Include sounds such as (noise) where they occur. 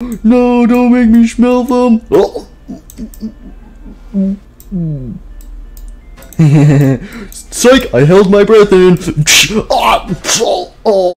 (gasps) No, don't make me smell them. (laughs) Psych, I held my breath in. (laughs) Ah, oh, oh.